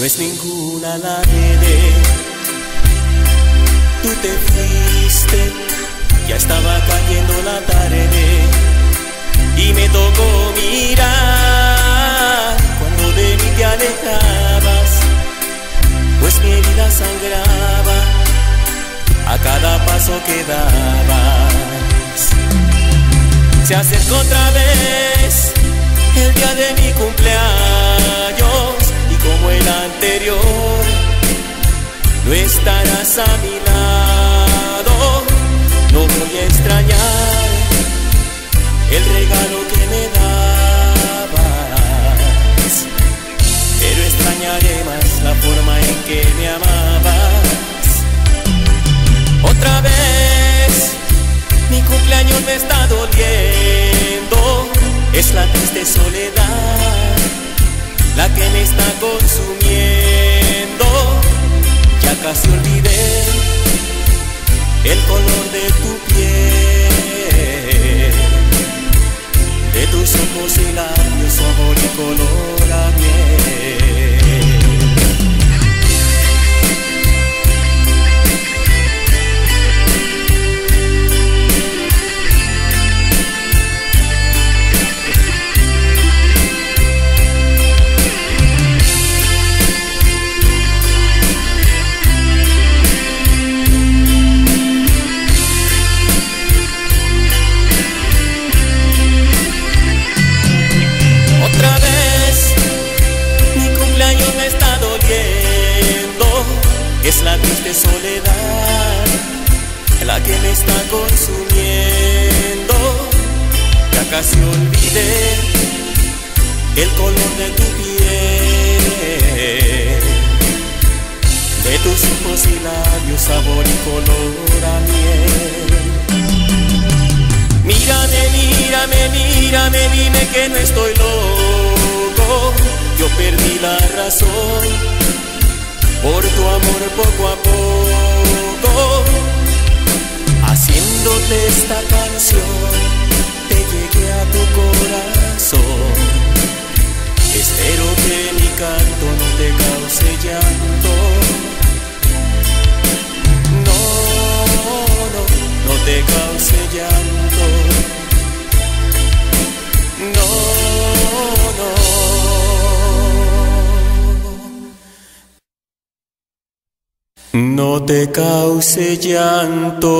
no es ninguna la de Tú te fuiste, ya estaba cayendo la tarde. Y me tocó mirar cuando de mí te alejabas, pues mi vida sangraba a cada paso que dabas. Se acercó otra vez el día de mi cumpleaños no estarás a mi lado, no voy a extrañar el regalo que me dabas, pero extrañaré más la forma en que me amabas. Otra vez, mi cumpleaños me está doliendo, es la triste soledad la que me está consumiendo. Ya casi olvidé el color de tu piel, Es la triste soledad la que me está consumiendo. Ya casi olvidé el color de tu piel, de tus ojos y labios, sabor y color a miel. Mírame, mírame, mírame, dime que no estoy loco. Yo perdí la razón tu amor poco a poco. Haciéndote esta canción, te llegué a tu corazón. No. Te cause llanto.